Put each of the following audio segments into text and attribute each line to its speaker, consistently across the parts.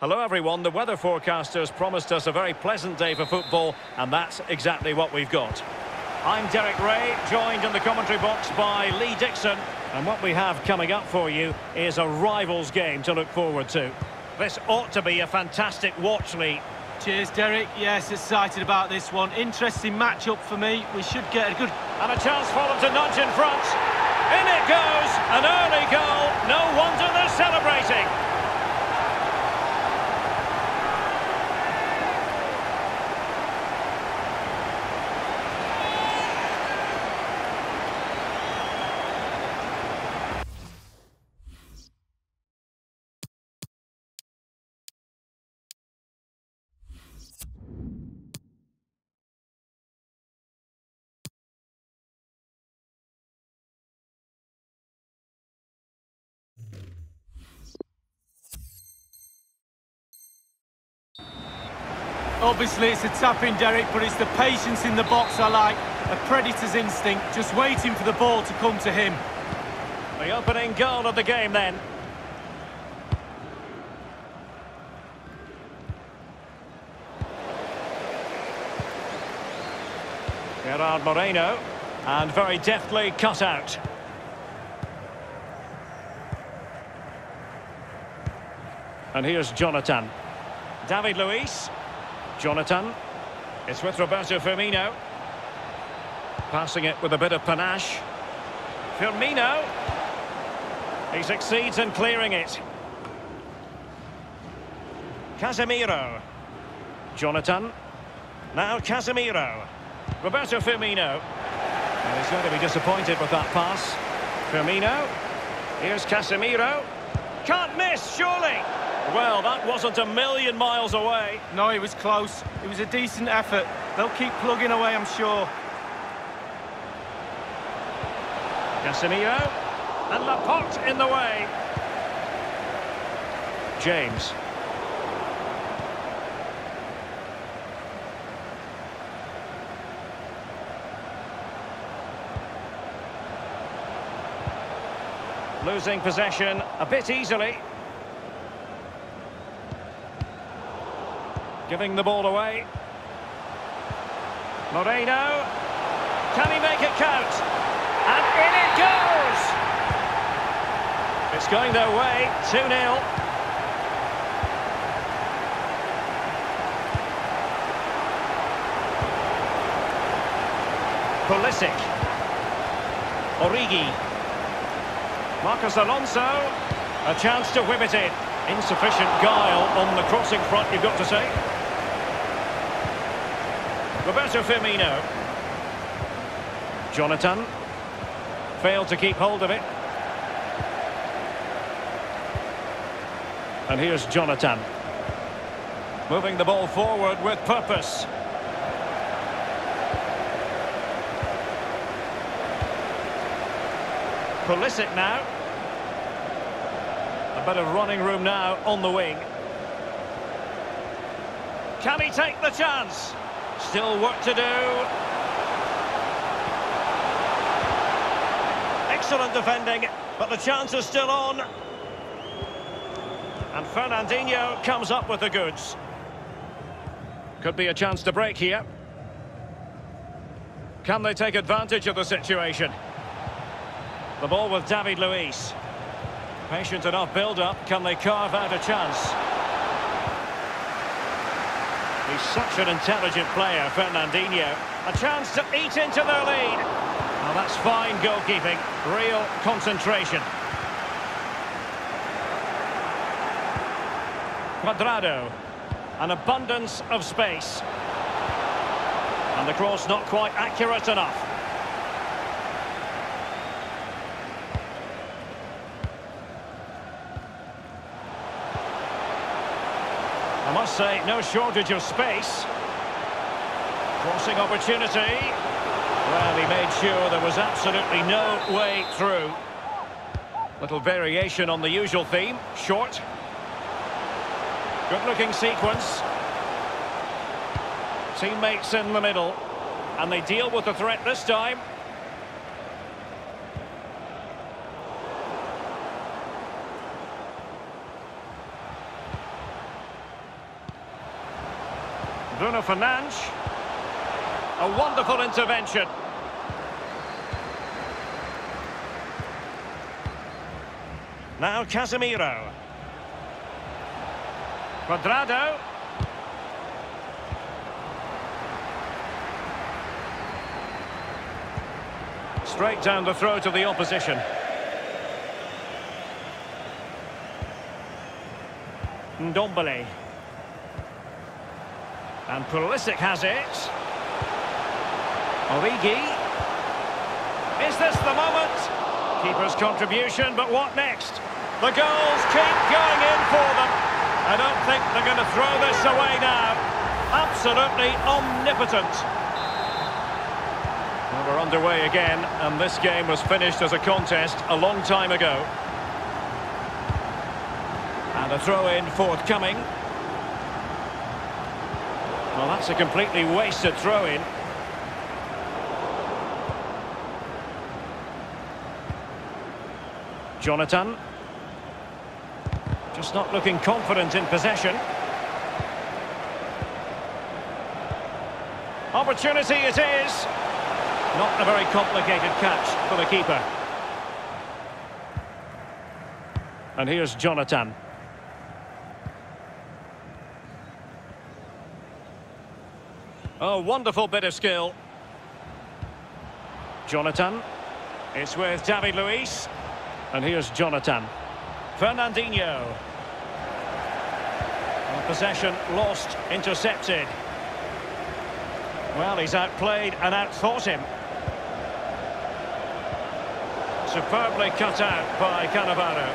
Speaker 1: Hello everyone, the weather forecasters promised us a very pleasant day for football and that's exactly what we've got. I'm Derek Ray, joined in the commentary box by Lee Dixon and what we have coming up for you is a rivals game to look forward to. This ought to be a fantastic watch, Lee.
Speaker 2: Cheers, Derek. Yes, excited about this one. Interesting match-up for me. We should get a good...
Speaker 1: And a chance for them to nudge in front. In it goes! An early goal. No wonder they're celebrating.
Speaker 2: Obviously, it's a tap-in, Derek, but it's the patience in the box I like. A predator's instinct, just waiting for the ball to come to him.
Speaker 1: The opening goal of the game then. Gerard Moreno, and very deftly cut out. And here's Jonathan. David Luiz. Jonathan. It's with Roberto Firmino. Passing it with a bit of panache. Firmino. He succeeds in clearing it. Casemiro. Jonathan. Now Casemiro. Roberto Firmino. And he's going to be disappointed with that pass. Firmino. Here's Casemiro. Can't miss, surely. Well, that wasn't a million miles away.
Speaker 2: No, it was close. It was a decent effort. They'll keep plugging away, I'm sure.
Speaker 1: Casemiro. And Laporte in the way. James. Losing possession a bit easily. Giving the ball away. Moreno. Can he make it count? And in it goes! It's going their way, 2-0. Pulisic. Origi. Marcos Alonso. A chance to whip it in. Insufficient guile on the crossing front, you've got to say. Roberto Firmino. Jonathan. Failed to keep hold of it. And here's Jonathan. Moving the ball forward with purpose. Pulisic now. A bit of running room now on the wing. Can he take the chance? Still work to do. Excellent defending, but the chance is still on. And Fernandinho comes up with the goods. Could be a chance to break here. Can they take advantage of the situation? The ball with David Luiz. Patient enough build-up. Can they carve out a chance? He's such an intelligent player, Fernandinho. A chance to eat into their lead. Well, that's fine goalkeeping. Real concentration. Cuadrado. An abundance of space. And the cross not quite accurate enough. Must say, no shortage of space. Crossing opportunity. Well, he made sure there was absolutely no way through. Little variation on the usual theme. Short. Good-looking sequence. Teammates in the middle. And they deal with the threat this time. Bruno Fernandes. A wonderful intervention. Now Casemiro. Cuadrado. Straight down the throat of the opposition. Ndombele. And Pulisic has it. Origi. Is this the moment? Keeper's contribution, but what next? The goals keep going in for them. I don't think they're going to throw this away now. Absolutely omnipotent. Well, we're underway again, and this game was finished as a contest a long time ago. And a throw-in forthcoming. Well, that's a completely wasted throw-in. Jonathan. Just not looking confident in possession. Opportunity it is. Not a very complicated catch for the keeper. And here's Jonathan. Oh, wonderful bit of skill. Jonathan. It's with David Luiz. And here's Jonathan. Fernandinho. possession lost, intercepted. Well, he's outplayed and outthought him. Superbly cut out by Cannavaro.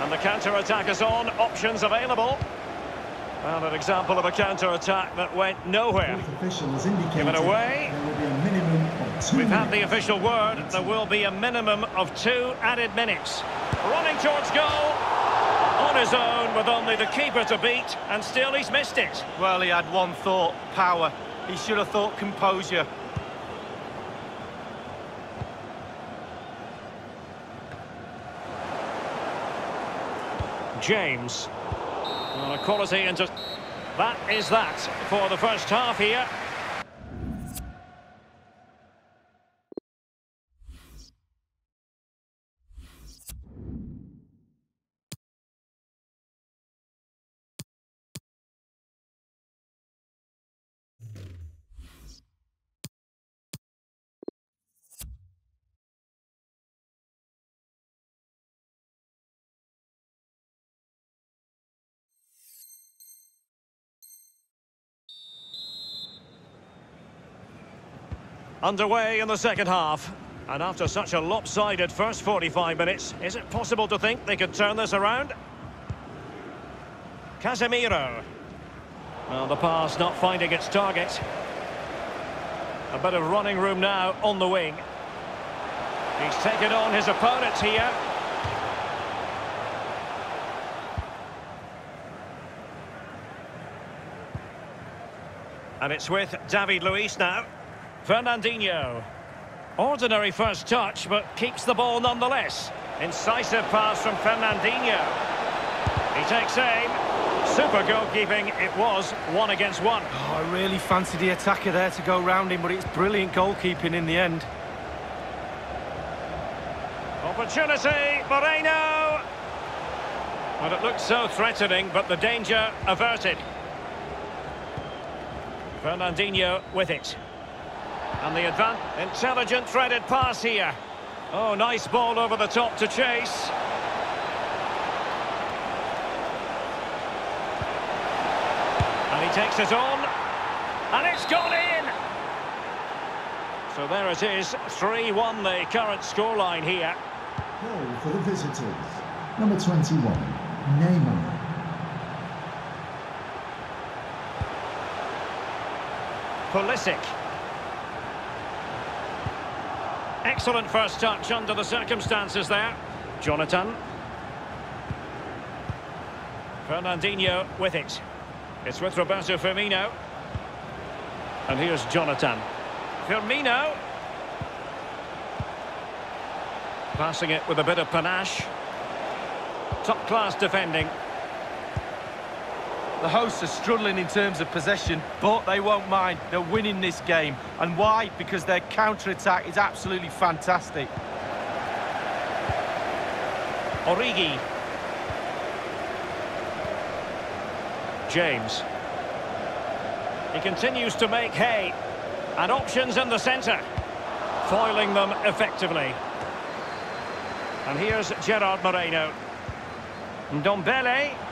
Speaker 1: And the counter-attack is on, options available. Well, an example of a counter-attack that went nowhere. Given away. We've had the official word. There will be a minimum of two added minutes. Running towards goal. On his own with only the keeper to beat. And still he's missed it.
Speaker 2: Well, he had one thought. Power. He should have thought composure.
Speaker 1: James. Quality into... That is that for the first half here. Underway in the second half. And after such a lopsided first 45 minutes, is it possible to think they could turn this around? Casemiro. Well, the pass not finding its target. A bit of running room now on the wing. He's taken on his opponents here. And it's with David Luiz now. Fernandinho. Ordinary first touch, but keeps the ball nonetheless. Incisive pass from Fernandinho. He takes aim. Super goalkeeping. It was one against one.
Speaker 2: Oh, I really fancied the attacker there to go round him, but it's brilliant goalkeeping in the end.
Speaker 1: Opportunity, Moreno. And it looked so threatening, but the danger averted. Fernandinho with it. And the advance, intelligent threaded pass here. Oh, nice ball over the top to chase. And he takes it on. And it's gone in! So there it is, 3-1 the current scoreline here.
Speaker 3: Goal for the visitors. Number 21, Neymar.
Speaker 1: Pulisic. Excellent first touch under the circumstances there. Jonathan. Fernandinho with it. It's with Roberto Firmino. And here's Jonathan. Firmino. Passing it with a bit of panache. Top-class defending.
Speaker 2: The hosts are struggling in terms of possession, but they won't mind. They're winning this game. And why? Because their counter-attack is absolutely fantastic.
Speaker 1: Origi. James. He continues to make hay. And options in the centre. Foiling them effectively. And here's Gerard Moreno. Ndombele.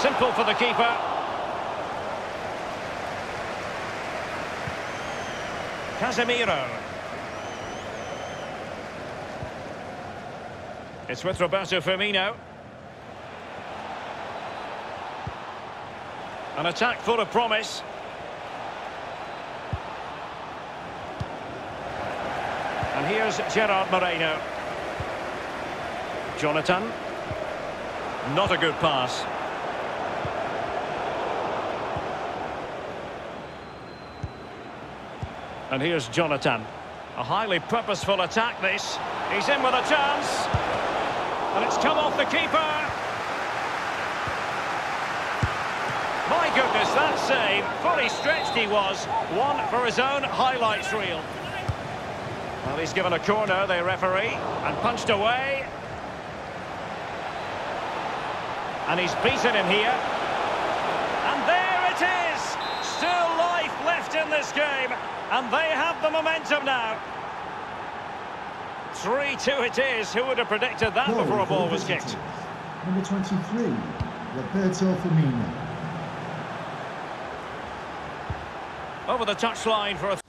Speaker 1: Simple for the keeper. Casemiro. It's with Roberto Firmino. An attack full of promise. And here's Gerard Moreno. Jonathan. Not a good pass. And here's Jonathan. A highly purposeful attack this. He's in with a chance. And it's come off the keeper. My goodness, that save. Fully stretched he was. One for his own highlights reel. Well, he's given a corner, the referee, and punched away. And he's beaten him here. And there it is! Still life left in this game. And they have the momentum now. 3-2 it is. Who would have predicted that
Speaker 3: Goal
Speaker 1: before a ball was kicked?
Speaker 3: Number 23, Roberto Firmino.
Speaker 1: Over the touchline for a...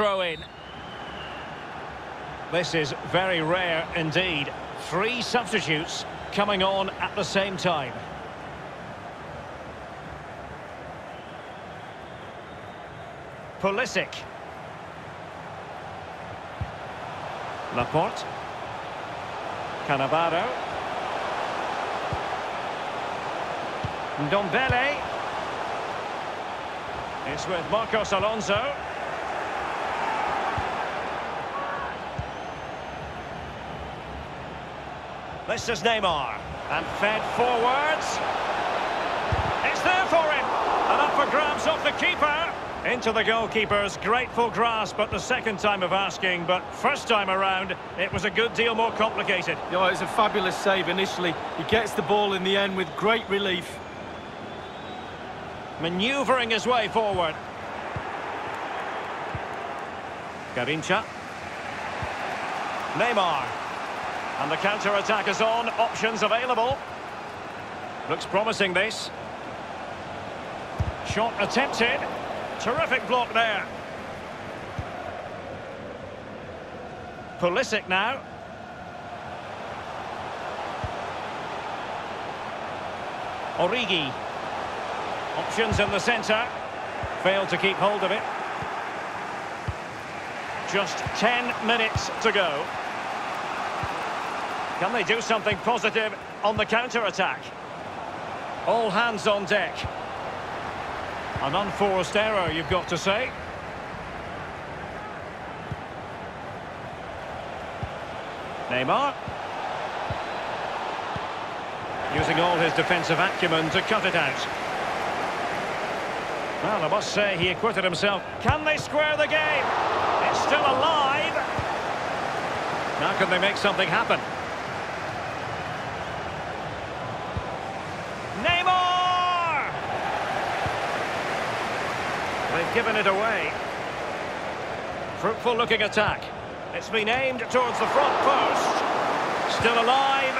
Speaker 1: throw in. This is very rare indeed. Three substitutes coming on at the same time. Pulisic. Laporte. Cannavaro. Ndombele. It's with Marcos Alonso. This is Neymar. And fed forwards. It's there for him. And up for grabs off the keeper. Into the goalkeeper's grateful grasp at the second time of asking, but first time around, it was a good deal more complicated.
Speaker 2: You know, it's a fabulous save initially. He gets the ball in the end with great relief.
Speaker 1: Manoeuvring his way forward. Garrincha. Neymar. And the counter-attack is on. Options available. Looks promising, this. Shot attempted. Terrific block there. Pulisic now. Origi. Options in the centre. Failed to keep hold of it. Just 10 minutes to go. Can they do something positive on the counter-attack? All hands on deck. An unforced error, you've got to say. Neymar. Using all his defensive acumen to cut it out. Well, I must say he acquitted himself. Can they square the game? It's still alive. Now can they make something happen? Neymar! They've given it away. Fruitful looking attack. It's been aimed towards the front post. Still alive.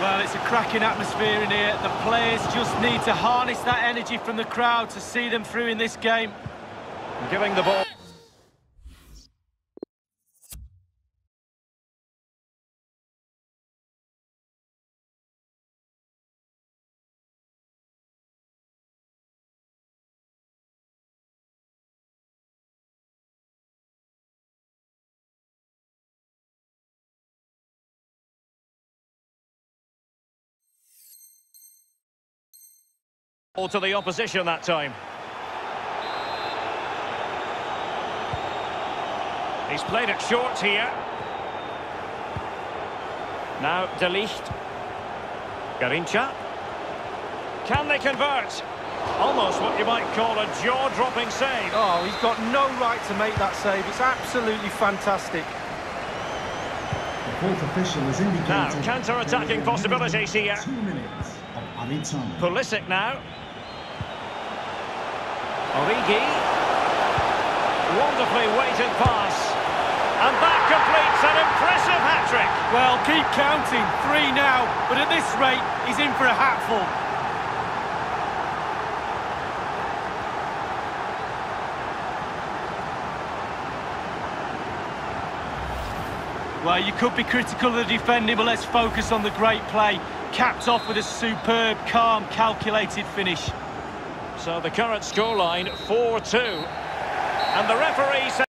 Speaker 2: Well, it's a cracking atmosphere in here. The players just need to harness that energy from the crowd to see them through in this game.
Speaker 1: Giving the ball. Ball to the opposition that time. He's played it short here. Now De Ligt. Garrincha. Can they convert? Almost what you might call a jaw-dropping save.
Speaker 2: Oh, he's got no right to make that save. It's absolutely fantastic.
Speaker 3: The fourth official has indicated...
Speaker 1: Now, counter-attacking possibilities here.
Speaker 3: Two minutes of added time.
Speaker 1: Pulisic now. Origi. Wonderfully weighted pass. And that completes an impressive hat-trick.
Speaker 2: Well, keep counting. Three now. But at this rate, he's in for a hatful. Well, you could be critical of the defending, but let's focus on the great play. Capped off with a superb, calm, calculated finish.
Speaker 1: So the current scoreline, 4-2. And the referee says...